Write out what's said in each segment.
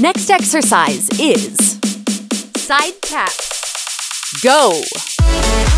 Next exercise is side tap. Go!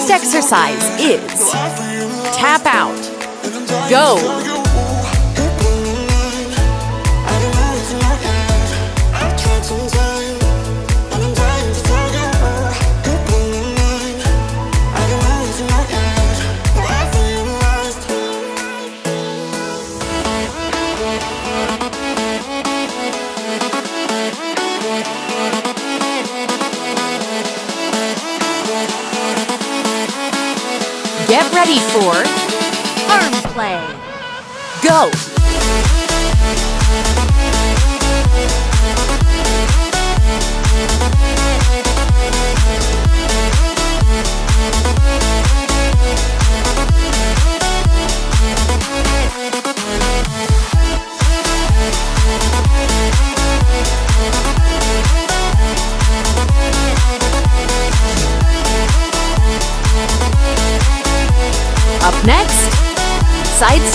Next exercise is tap out, go.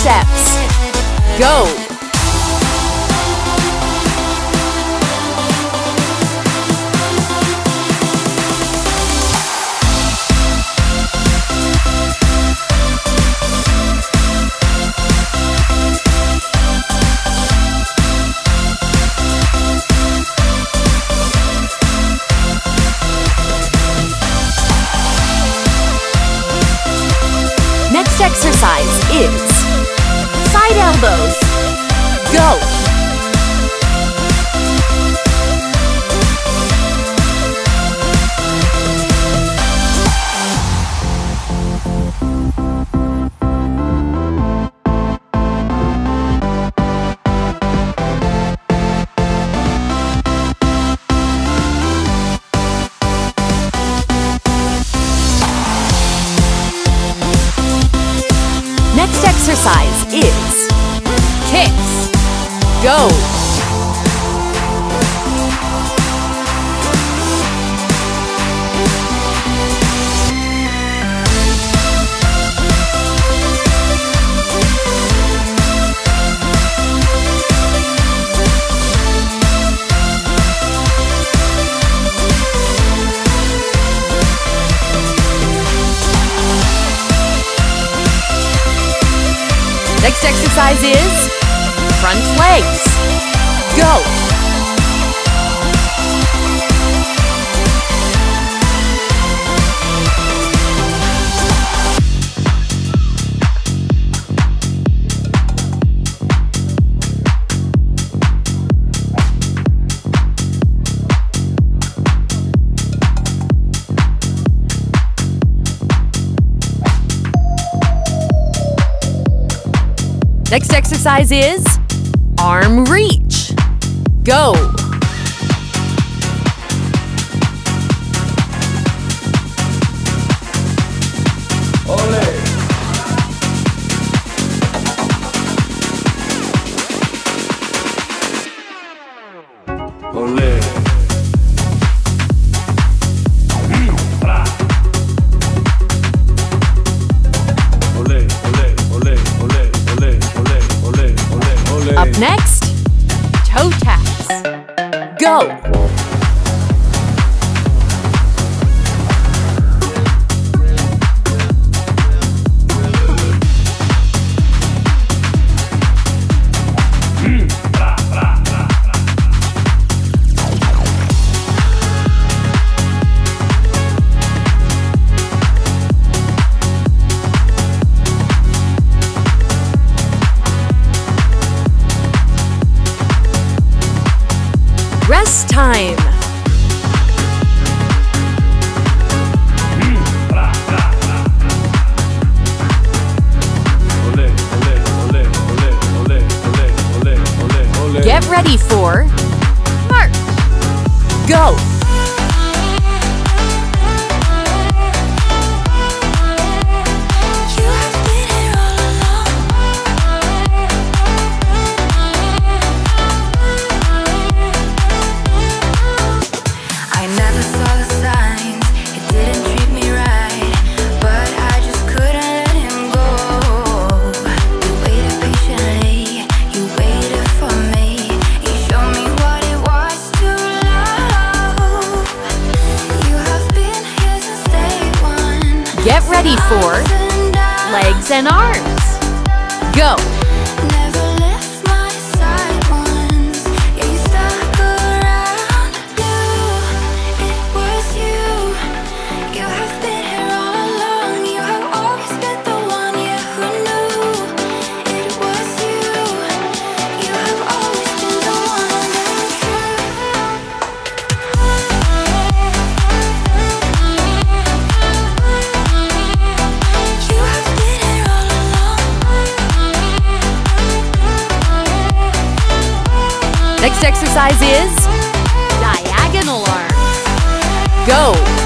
steps. Go! Next exercise is arm reach. Go! go. Next exercise is diagonal arms. Go.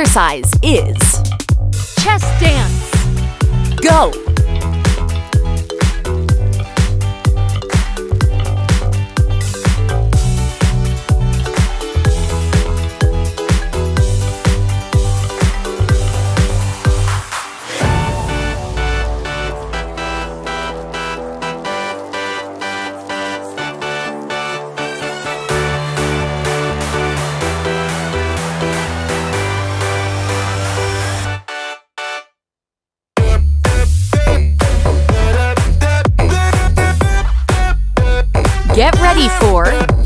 Exercise is 84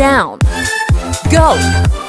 down. Go!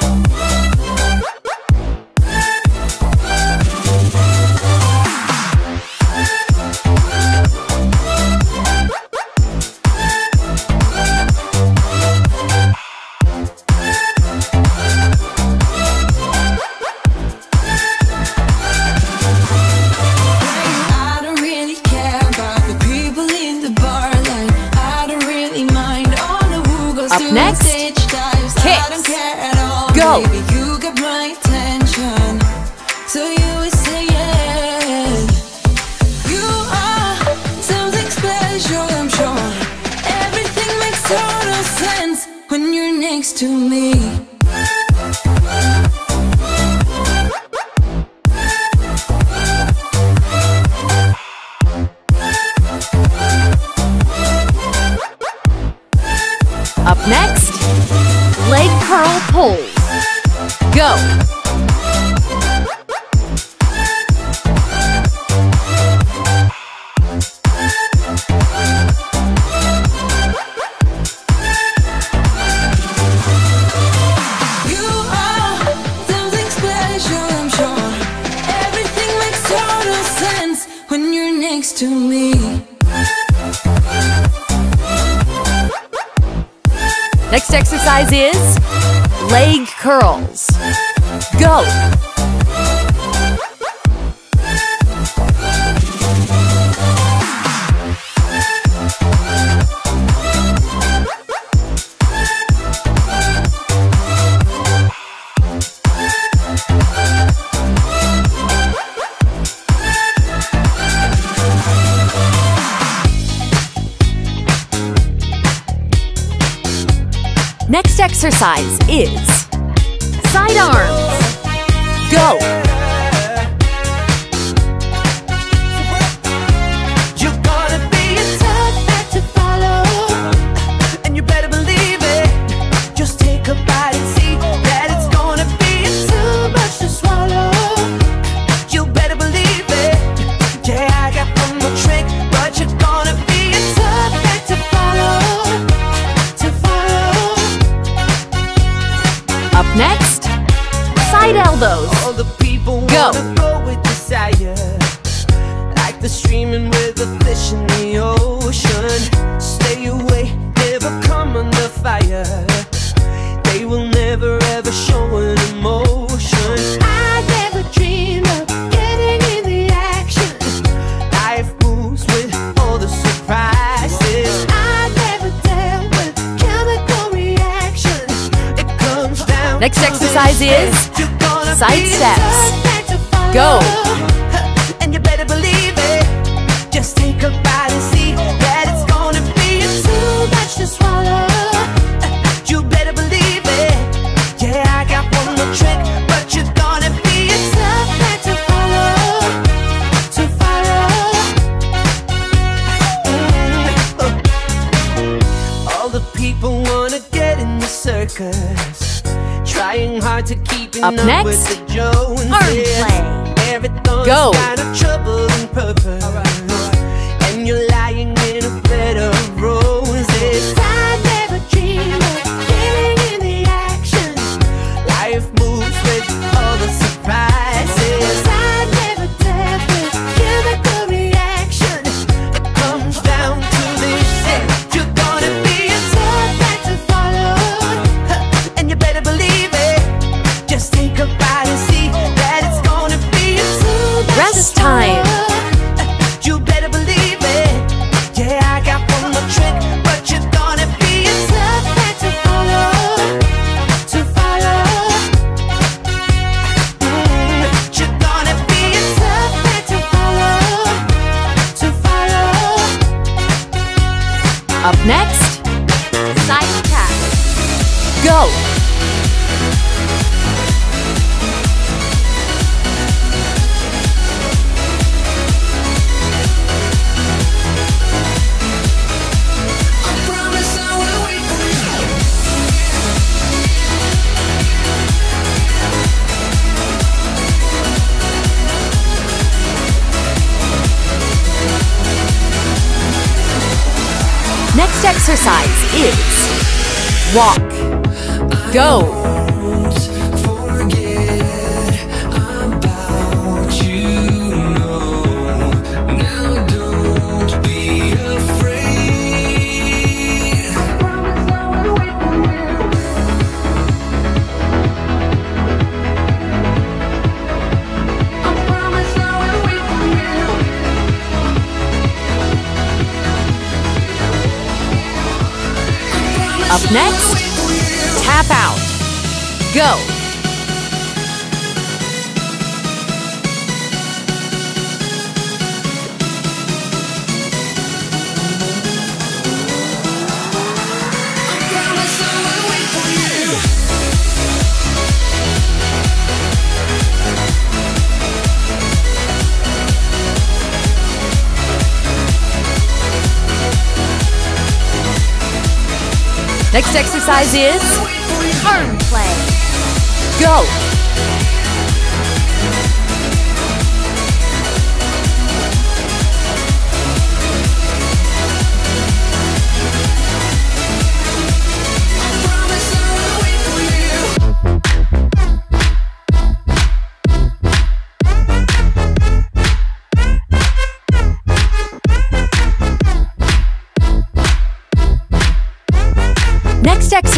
Exercise is side arms. Go! Up next, side elbows. All the people Go. go with desire, like the streaming with the fish in the ocean. Stay away, never come under fire. They will never ever show an emotion. I Next exercise is side steps. Go. And you better believe it. Just take a bite and see that it's gonna be too much to swallow. You better believe it. Yeah, I got one more trick, but you're gonna be a tough act to follow. To follow. All the people wanna get in the circus, trying hard to keep Up up next, with the Joneses. arm play. Everything's Go. kind of trouble and purpose, and you're lying in a bed of roses. Up next, side tap. Go! exercise is walk, go, Up next, tap out. Go. Next exercise is arm play. Go.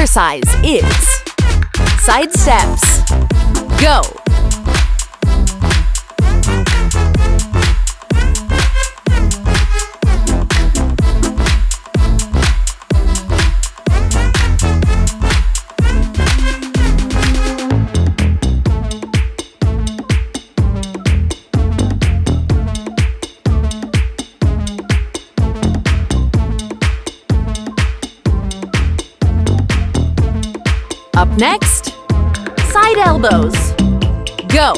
Exercise is side steps. Go. Get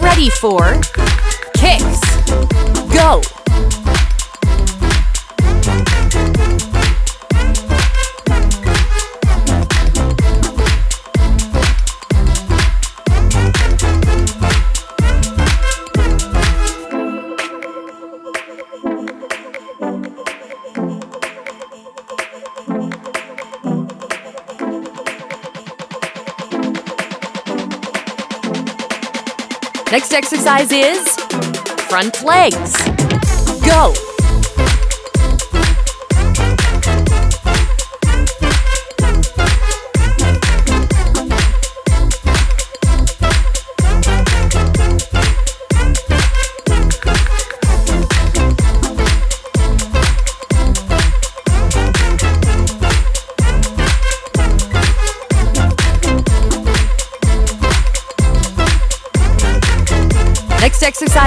ready for exercise is front legs. Go.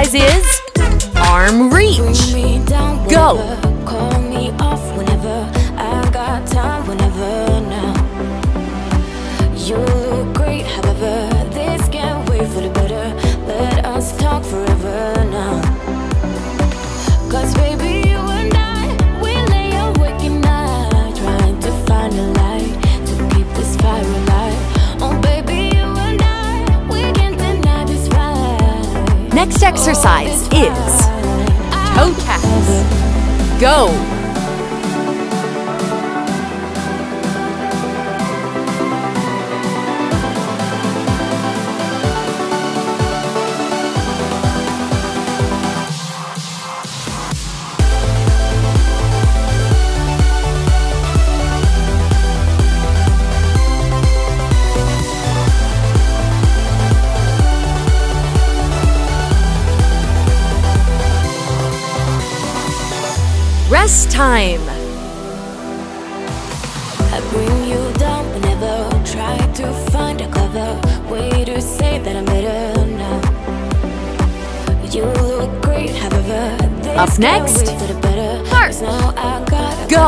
Exercise is exercise is toe taps. Go. Time. I bring you down whenever try to find a clever way to say that I'm better now. You look great, however. Up next, wait for the better. heart. 'Cause now I got a Go.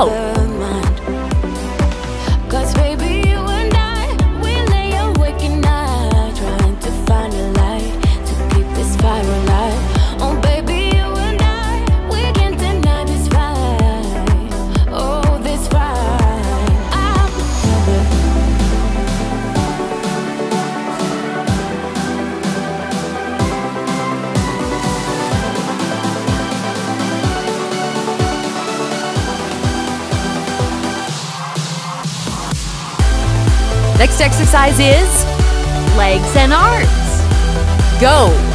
Exercise is legs and arms. Go.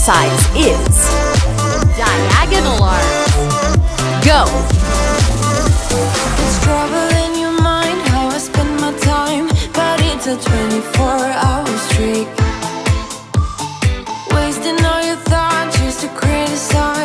Exercise is diagonal arms. Go. It's trouble in your mind how I spend my time, but it's a 24 hour streak. Wasting all your thoughts just to criticize,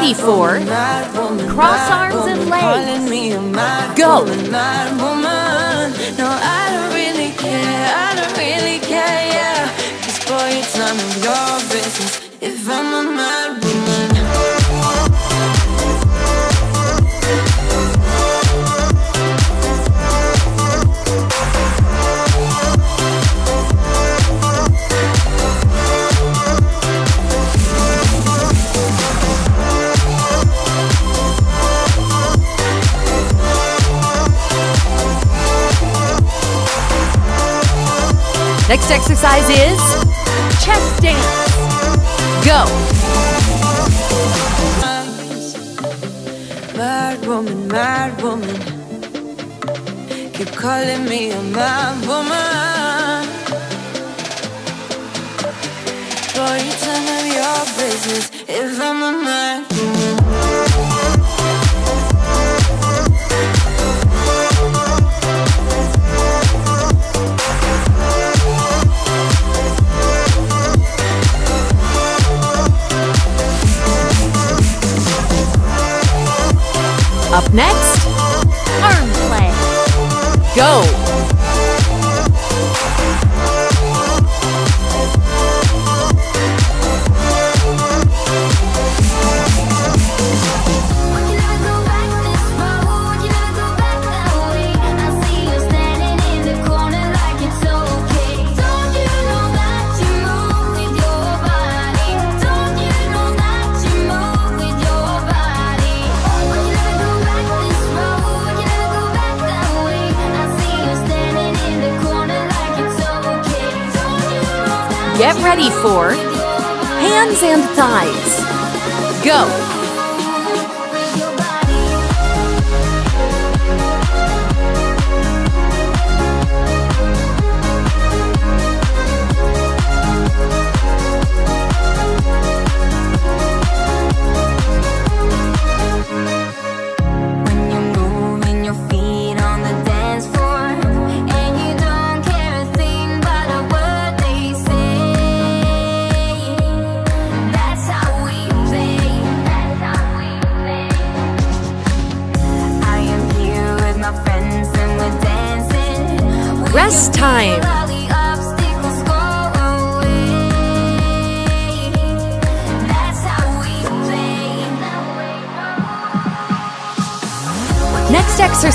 ready for woman, mad woman, cross arms and legs. Calling me a mad Go. Next exercise is chest dance. Go. Mad woman, mad woman. Keep calling me a mad woman. Boy, of your business if I'm a Up next, arm play. Go. Ready for hands and thighs. Go.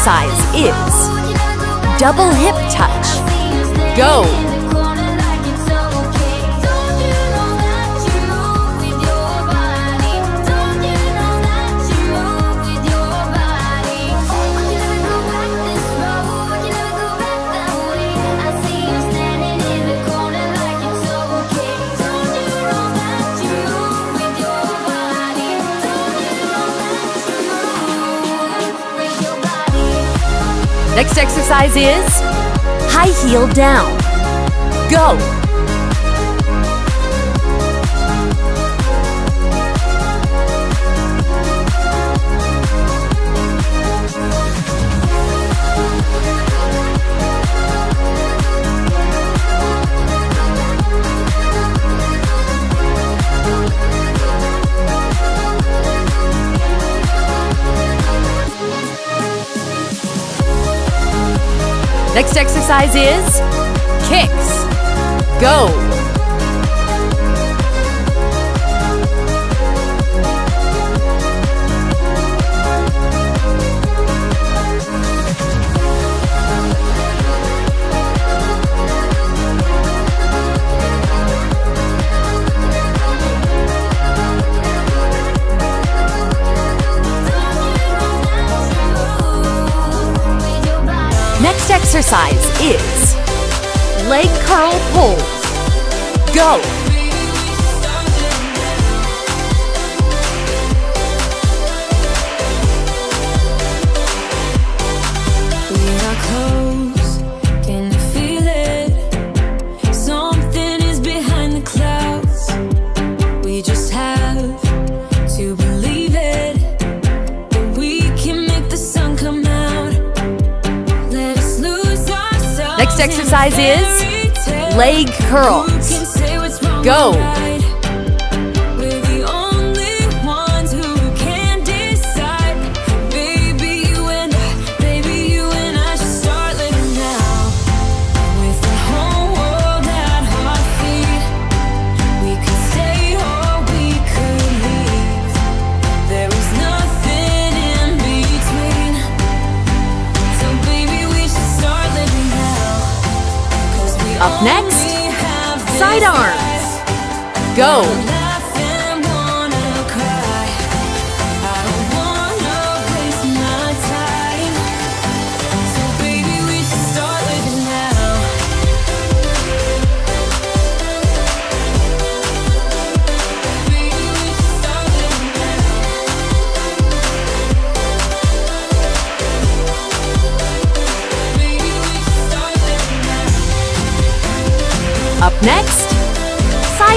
Exercise is double hip touch. Go. Next exercise is high heel down. Go. Next exercise is kicks. Go. Lose ourselves. Next in exercise is. Leg curls. Go.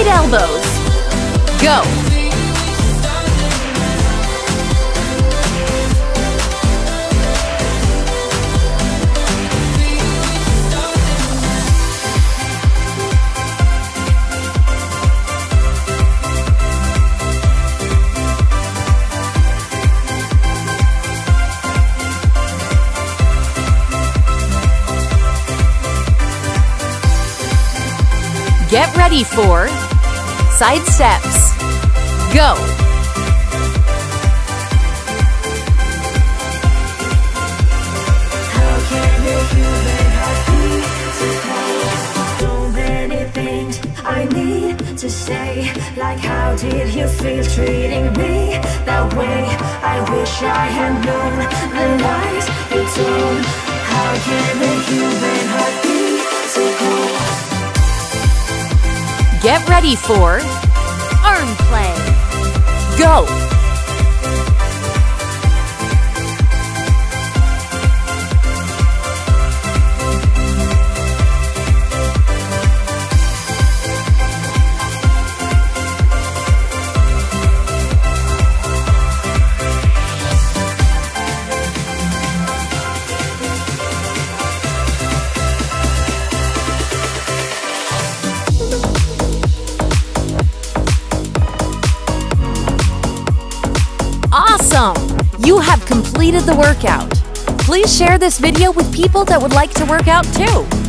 Side elbows. Go. Get ready for side steps. Go. To say. Like, how did you feel treating me that way? I wish I had known the lies you told. How can the human heart Get ready for arm play. Go. Have completed the workout. Please share this video with people that would like to work out too.